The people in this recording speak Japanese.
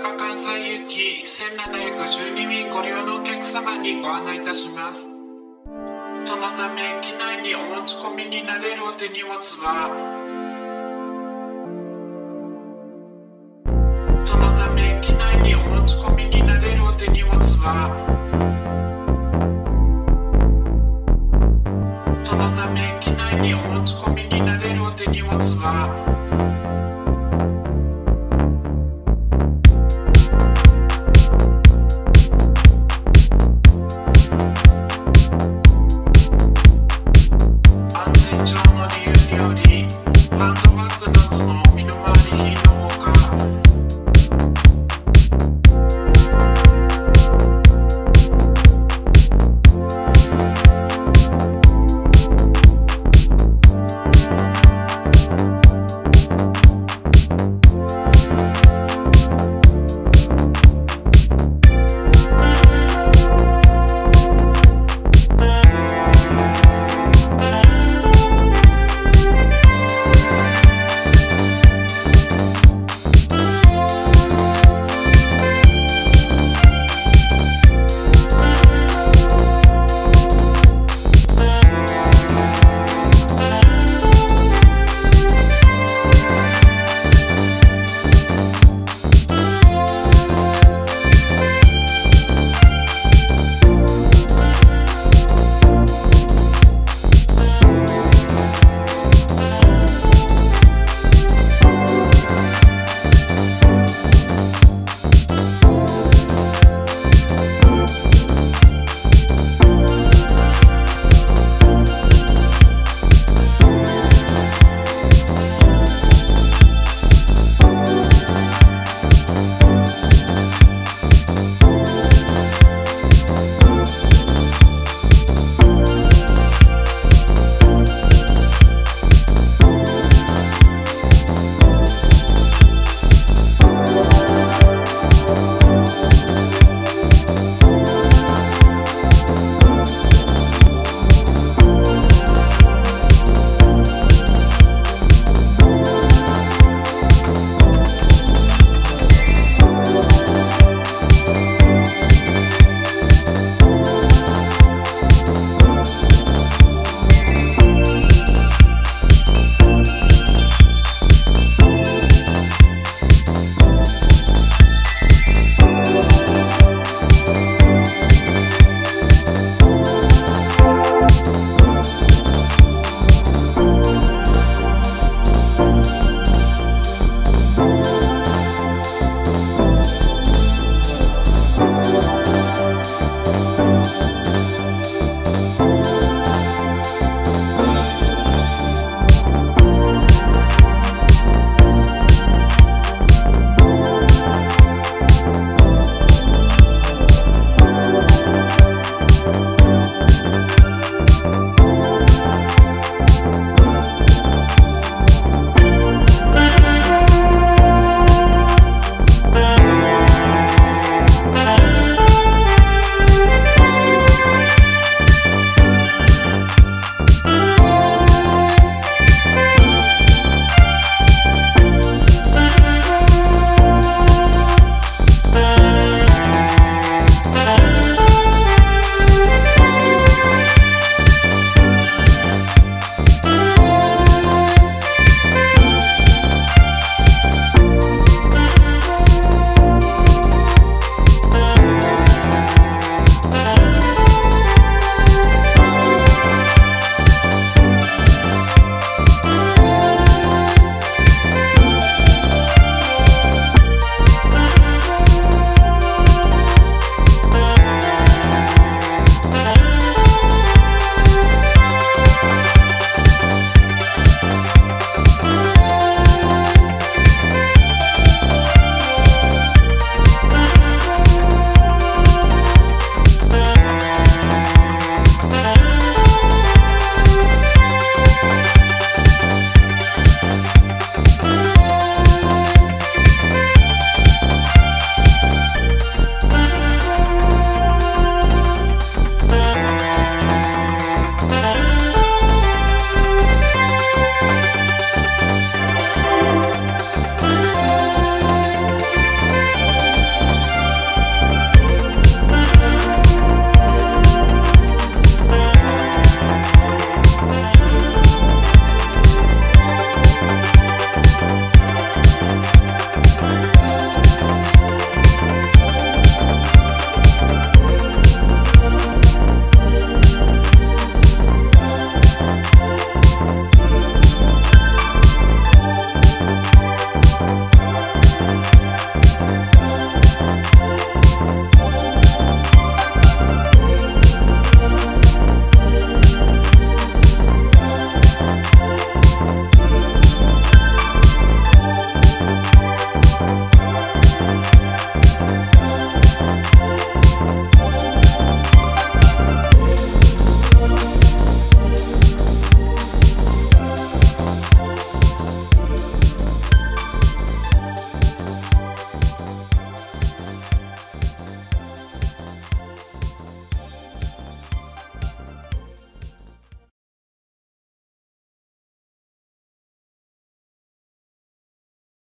阪関西行き1712便ご利用のお客様にご案内いたします。そのため機内にお持ち込みになれるお手荷物はそのため機内にお持ち込みになれるお手荷物は Thank you.